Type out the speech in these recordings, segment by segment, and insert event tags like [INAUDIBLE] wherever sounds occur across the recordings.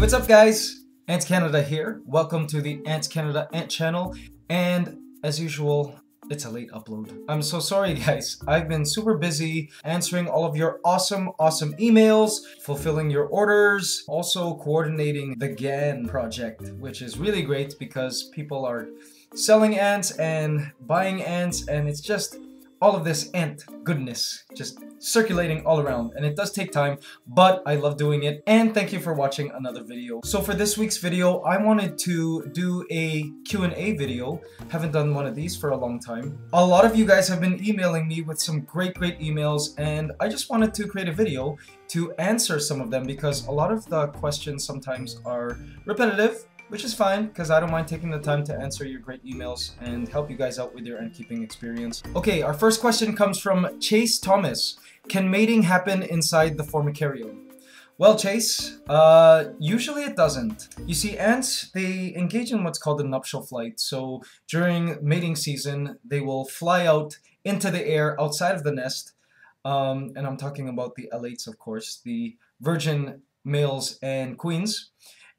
what's up guys? Ants Canada here. Welcome to the Ants Canada Ant channel. And as usual, it's a late upload. I'm so sorry guys. I've been super busy answering all of your awesome, awesome emails, fulfilling your orders, also coordinating the GAN project, which is really great because people are selling ants and buying ants and it's just all of this ant goodness just circulating all around and it does take time but I love doing it and thank you for watching another video. So for this week's video I wanted to do a Q&A video. Haven't done one of these for a long time. A lot of you guys have been emailing me with some great great emails and I just wanted to create a video to answer some of them because a lot of the questions sometimes are repetitive which is fine because I don't mind taking the time to answer your great emails and help you guys out with your ant keeping experience. Okay, our first question comes from Chase Thomas. Can mating happen inside the formicarium? Well, Chase, uh, usually it doesn't. You see, ants, they engage in what's called a nuptial flight. So during mating season, they will fly out into the air outside of the nest. Um, and I'm talking about the alates, of course, the virgin males and queens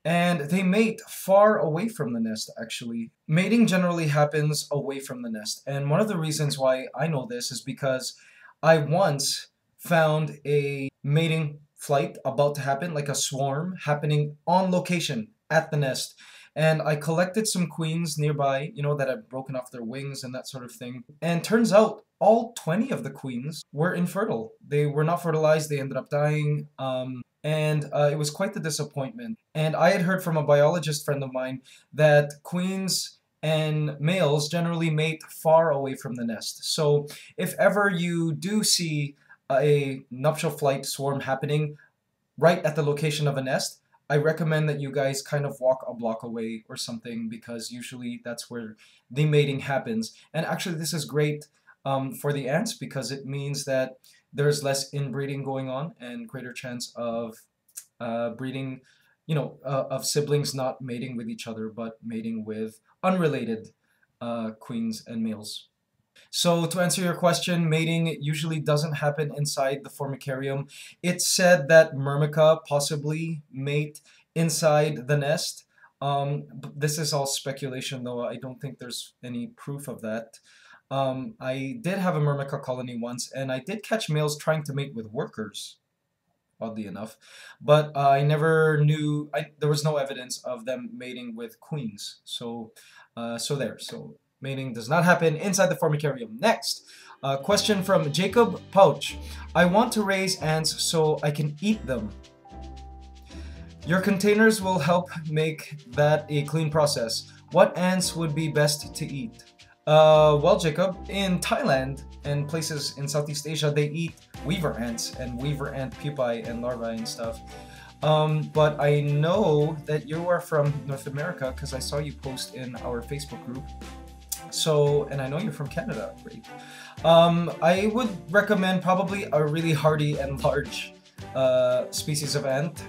and they mate far away from the nest actually. Mating generally happens away from the nest and one of the reasons why I know this is because I once found a mating flight about to happen, like a swarm happening on location at the nest. And I collected some queens nearby, you know, that had broken off their wings and that sort of thing. And turns out all 20 of the queens were infertile. They were not fertilized, they ended up dying. Um, and uh, it was quite the disappointment. And I had heard from a biologist friend of mine that queens and males generally mate far away from the nest. So if ever you do see a nuptial flight swarm happening right at the location of a nest, I recommend that you guys kind of walk a block away or something because usually that's where the mating happens. And actually this is great um, for the ants because it means that there's less inbreeding going on and greater chance of uh, breeding, you know, uh, of siblings not mating with each other but mating with unrelated uh, queens and males. So to answer your question, mating usually doesn't happen inside the formicarium. It's said that Myrmica possibly mate inside the nest. Um, this is all speculation though. I don't think there's any proof of that. Um, I did have a Myrmica colony once, and I did catch males trying to mate with workers, oddly enough. But uh, I never knew, I, there was no evidence of them mating with queens. So, uh, so there. So mating does not happen inside the formicarium. Next, uh, question from Jacob Pouch. I want to raise ants so I can eat them. Your containers will help make that a clean process. What ants would be best to eat? Uh, well, Jacob, in Thailand and places in Southeast Asia, they eat weaver ants and weaver ant pupae and larvae and stuff. Um, but I know that you are from North America because I saw you post in our Facebook group. So, and I know you're from Canada, great. Um, I would recommend probably a really hardy and large uh, species of ant.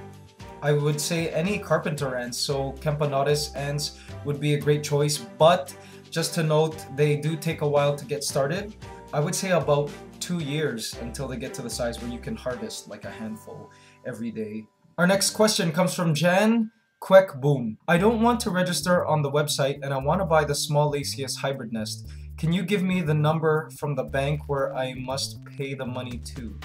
I would say any carpenter ants, so Camponotus ants would be a great choice, but just to note, they do take a while to get started. I would say about two years until they get to the size where you can harvest like a handful every day. Our next question comes from Jan Quek Boom. I don't want to register on the website and I want to buy the small Lasius hybrid nest. Can you give me the number from the bank where I must pay the money to?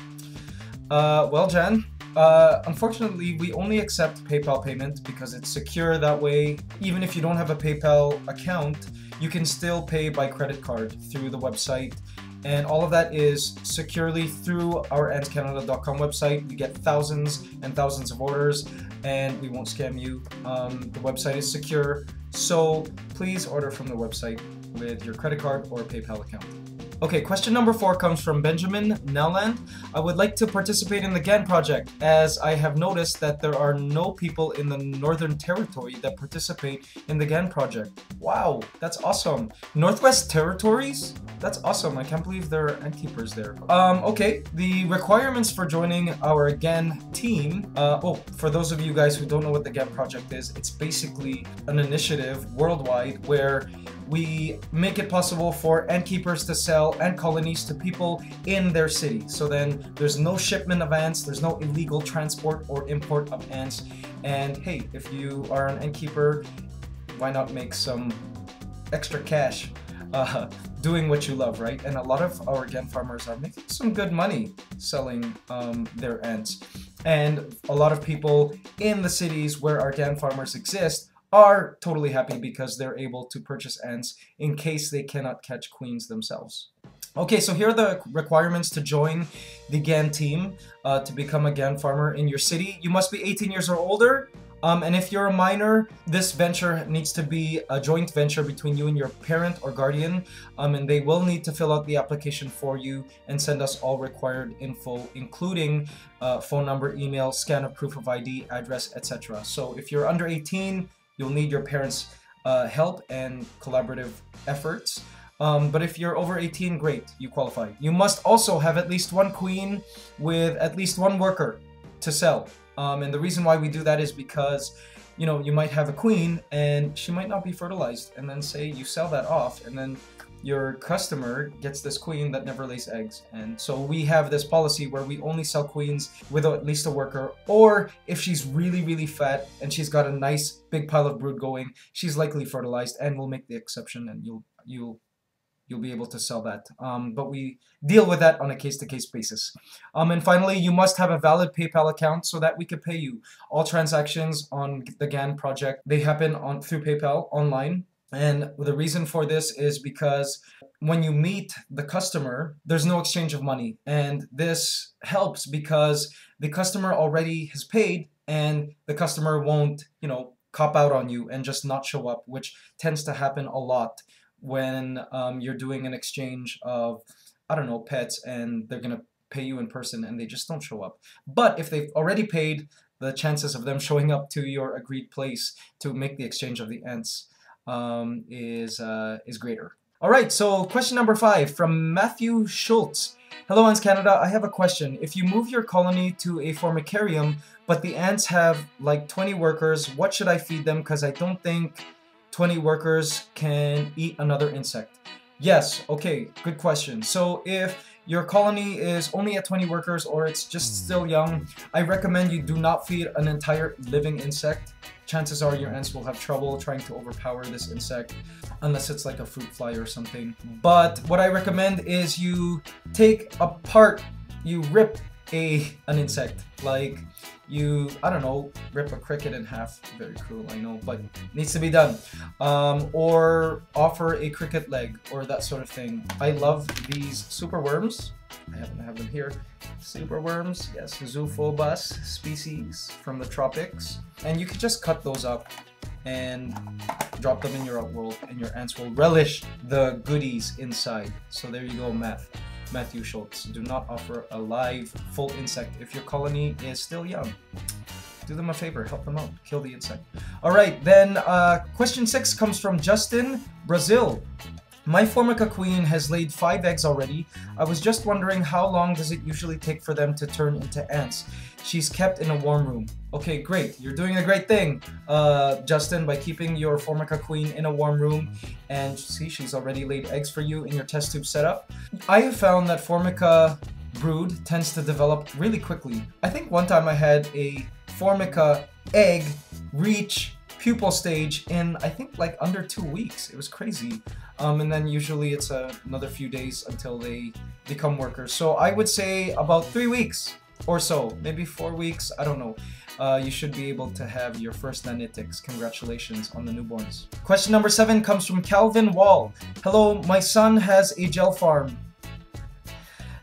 Uh, well, Jan, uh, unfortunately, we only accept PayPal payment because it's secure that way. Even if you don't have a PayPal account, you can still pay by credit card through the website. And all of that is securely through our antscanada.com website. We get thousands and thousands of orders and we won't scam you. Um, the website is secure, so please order from the website with your credit card or PayPal account. Okay, question number four comes from Benjamin Nelland. I would like to participate in the GAN project as I have noticed that there are no people in the Northern Territory that participate in the GAN project. Wow, that's awesome. Northwest Territories? That's awesome. I can't believe there are ant keepers there. Um, okay, the requirements for joining our GAN team. Uh, oh, for those of you guys who don't know what the GAN project is, it's basically an initiative worldwide where we make it possible for ant keepers to sell and colonies to people in their city. So then there's no shipment of ants, there's no illegal transport or import of ants. And hey, if you are an ant keeper, why not make some extra cash uh, [LAUGHS] doing what you love, right? And a lot of our Gan farmers are making some good money selling um, their ants. And a lot of people in the cities where our Gan farmers exist are totally happy because they're able to purchase ants in case they cannot catch queens themselves. Okay, so here are the requirements to join the GAN team uh, to become a GAN farmer in your city. You must be 18 years or older, um, and if you're a minor, this venture needs to be a joint venture between you and your parent or guardian, um, and they will need to fill out the application for you and send us all required info, including uh, phone number, email, scan of proof of ID, address, etc. So if you're under 18, you'll need your parents' uh, help and collaborative efforts. Um, but if you're over 18, great, you qualify. You must also have at least one queen with at least one worker to sell. Um, and the reason why we do that is because, you know, you might have a queen and she might not be fertilized. And then say you sell that off and then your customer gets this queen that never lays eggs. And so we have this policy where we only sell queens with at least a worker, or if she's really, really fat and she's got a nice big pile of brood going, she's likely fertilized and we'll make the exception and you'll, you'll you'll be able to sell that. Um, but we deal with that on a case-to-case -case basis. Um, and finally, you must have a valid PayPal account so that we can pay you. All transactions on the GAN project, they happen on through PayPal online. And the reason for this is because when you meet the customer, there's no exchange of money. And this helps because the customer already has paid and the customer won't, you know, cop out on you and just not show up, which tends to happen a lot when um, you're doing an exchange of, I don't know, pets and they're going to pay you in person and they just don't show up. But if they've already paid, the chances of them [LAUGHS] showing up to your agreed place to make the exchange of the ants um, is, uh, is greater. All right, so question number five from Matthew Schultz. Hello, Ants Canada. I have a question. If you move your colony to a formicarium, but the ants have like 20 workers, what should I feed them? Because I don't think 20 workers can eat another insect? Yes, okay, good question. So if your colony is only at 20 workers or it's just hmm. still young, I recommend you do not feed an entire living insect. Chances are your ants will have trouble trying to overpower this insect unless it's like a fruit fly or something. But what I recommend is you take apart, you rip a an insect. Like you i don't know rip a cricket in half very cruel i know but needs to be done. Um, or offer a cricket leg or that sort of thing. I love these super worms. I happen to have them here. Super worms yes Zophobas species from the tropics. And you could just cut those up and drop them in your outworld and your ants will relish the goodies inside. So there you go math Matthew Schultz. Do not offer a live, full insect if your colony is still young. Do them a favor, help them out, kill the insect. All right, then uh, question six comes from Justin, Brazil. My Formica queen has laid five eggs already. I was just wondering how long does it usually take for them to turn into ants? She's kept in a warm room. Okay, great. You're doing a great thing, uh, Justin, by keeping your Formica queen in a warm room. And see, she's already laid eggs for you in your test tube setup. I have found that Formica brood tends to develop really quickly. I think one time I had a Formica egg reach pupal stage in I think like under two weeks. It was crazy. Um, and then usually it's uh, another few days until they become workers. So I would say about three weeks or so, maybe four weeks, I don't know. Uh, you should be able to have your first nanitics. Congratulations on the newborns. Question number seven comes from Calvin Wall. Hello, my son has a gel farm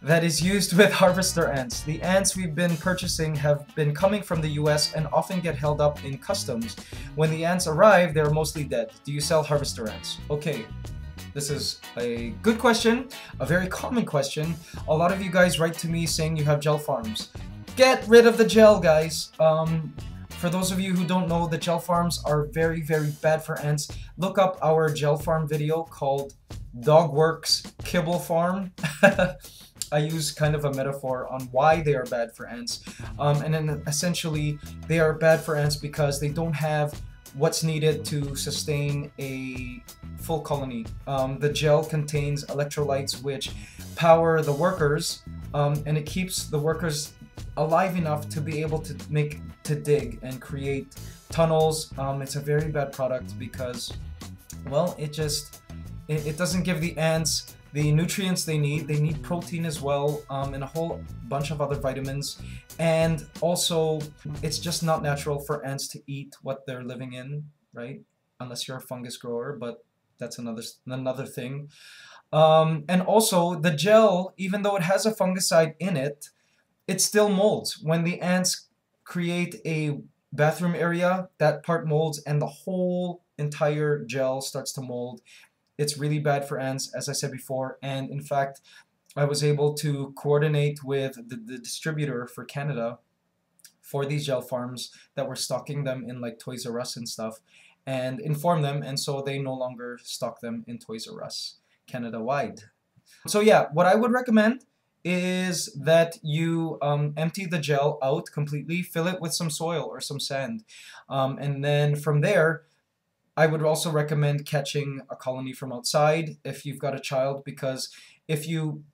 that is used with harvester ants. The ants we've been purchasing have been coming from the US and often get held up in customs. When the ants arrive, they're mostly dead. Do you sell harvester ants? Okay, this is a good question, a very common question. A lot of you guys write to me saying you have gel farms. Get rid of the gel, guys. Um, for those of you who don't know, the gel farms are very, very bad for ants. Look up our gel farm video called Dog Works Kibble Farm. [LAUGHS] I use kind of a metaphor on why they are bad for ants. Um, and then essentially, they are bad for ants because they don't have what's needed to sustain a full colony. Um, the gel contains electrolytes which power the workers um, and it keeps the workers alive enough to be able to make to dig and create tunnels. Um, it's a very bad product because, well, it just it, it, doesn't give the ants the nutrients they need. They need protein as well, um, and a whole bunch of other vitamins. And also, it's just not natural for ants to eat what they're living in, right? Unless you're a fungus grower, but that's another another thing. Um, and also, the gel, even though it has a fungicide in it, it still molds. When the ants create a bathroom area, that part molds and the whole entire gel starts to mold. It's really bad for ants, as I said before, and in fact, I was able to coordinate with the, the distributor for Canada for these gel farms that were stocking them in like Toys R Us and stuff and inform them and so they no longer stock them in Toys R Us Canada wide. So yeah, what I would recommend is that you um, empty the gel out completely, fill it with some soil or some sand, um, and then from there, I would also recommend catching a colony from outside if you've got a child because if you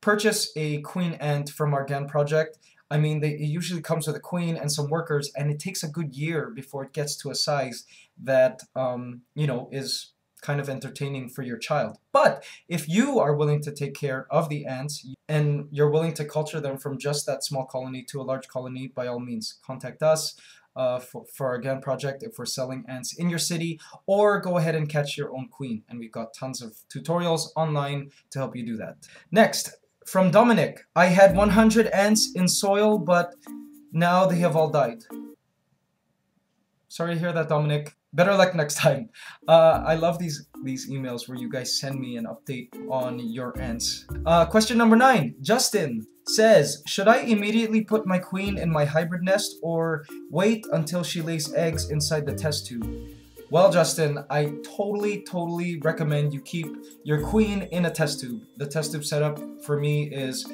purchase a queen ant from our GAN project, I mean, they, it usually comes with a queen and some workers, and it takes a good year before it gets to a size that, um, you know, is kind of entertaining for your child. But if you are willing to take care of the ants and you're willing to culture them from just that small colony to a large colony, by all means, contact us. Uh, for, for our GAN project if we're selling ants in your city or go ahead and catch your own queen and we've got tons of tutorials online to help you do that. Next, from Dominic, I had 100 ants in soil but now they have all died. Sorry to hear that Dominic better luck next time. Uh, I love these these emails where you guys send me an update on your ants. Uh, question number nine. Justin says, should I immediately put my queen in my hybrid nest or wait until she lays eggs inside the test tube? Well, Justin, I totally, totally recommend you keep your queen in a test tube. The test tube setup for me is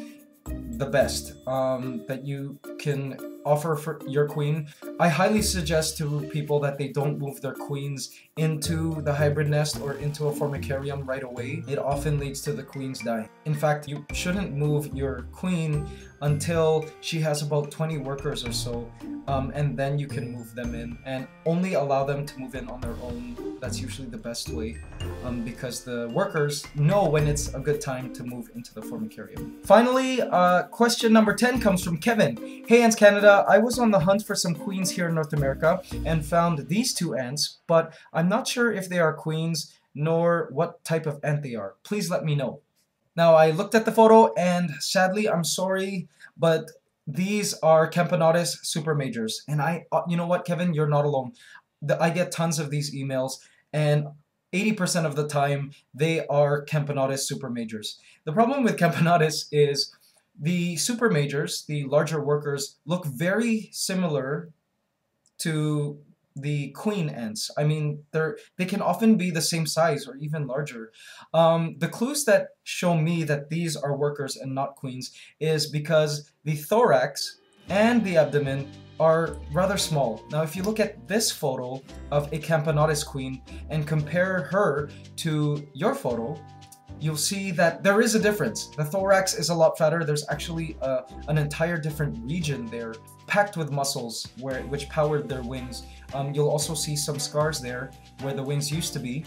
the best um, that you can offer for your queen. I highly suggest to people that they don't move their queens into the hybrid nest or into a formicarium right away. It often leads to the queens dying. In fact, you shouldn't move your queen until she has about 20 workers or so um, and then you can move them in and only allow them to move in on their own. That's usually the best way um, because the workers know when it's a good time to move into the formicarium. Finally, uh, question number 10 comes from Kevin. Hey Ants Canada, I was on the hunt for some queens here in North America and found these two ants, but I'm not sure if they are queens nor what type of ant they are. Please let me know. Now I looked at the photo and sadly I'm sorry but these are Camponotus super majors. And I, uh, you know what, Kevin, you're not alone. The, I get tons of these emails, and 80% of the time they are Camponotus super majors. The problem with Camponotus is the super majors, the larger workers, look very similar to the queen ants. I mean, they're they can often be the same size or even larger. Um, the clues that show me that these are workers and not queens is because the thorax and the abdomen are rather small. Now, if you look at this photo of a Camponotus queen and compare her to your photo, you'll see that there is a difference. The thorax is a lot fatter. There's actually a, an entire different region there, packed with muscles, where which powered their wings. Um, you'll also see some scars there where the wings used to be.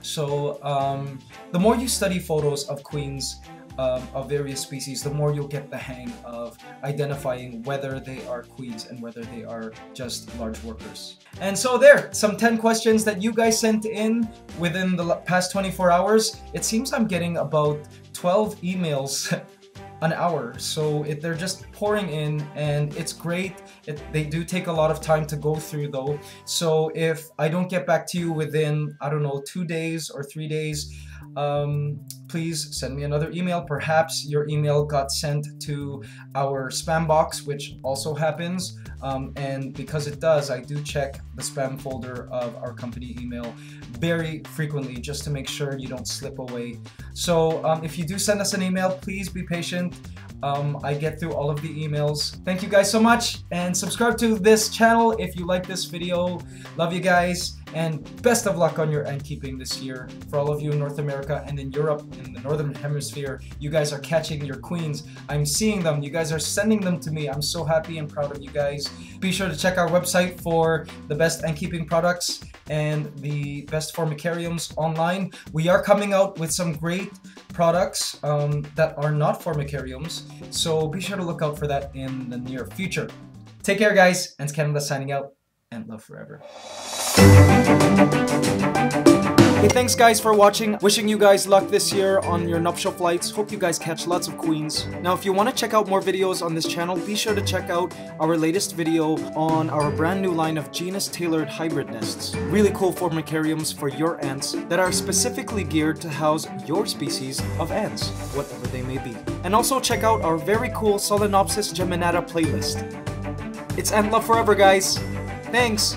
So um, the more you study photos of queens um, of various species, the more you'll get the hang of identifying whether they are queens and whether they are just large workers. And so there, some 10 questions that you guys sent in within the past 24 hours. It seems I'm getting about 12 emails [LAUGHS] an hour. So it, they're just pouring in and it's great. It, they do take a lot of time to go through though. So if I don't get back to you within, I don't know, two days or three days, um, please send me another email. Perhaps your email got sent to our spam box, which also happens. Um, and because it does, I do check the spam folder of our company email very frequently just to make sure you don't slip away. So um, if you do send us an email, please be patient. Um, I get through all of the emails. Thank you guys so much, and subscribe to this channel if you like this video. Love you guys, and best of luck on your ant keeping this year. For all of you in North America and in Europe, in the Northern Hemisphere, you guys are catching your queens. I'm seeing them. You guys are sending them to me. I'm so happy and proud of you guys. Be sure to check our website for the best ant keeping products and the best formicariums online. We are coming out with some great products um, that are not formicariums, so be sure to look out for that in the near future. Take care, guys. Ants Canada signing out, and love forever. Hey, thanks guys for watching. Wishing you guys luck this year on your nuptial flights. Hope you guys catch lots of queens. Now, if you want to check out more videos on this channel, be sure to check out our latest video on our brand new line of genus-tailored hybrid nests. Really cool formicariums for your ants that are specifically geared to house your species of ants, whatever they may be. And also check out our very cool Solenopsis geminata playlist. It's Ant Love Forever, guys. Thanks.